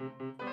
Mm-hmm.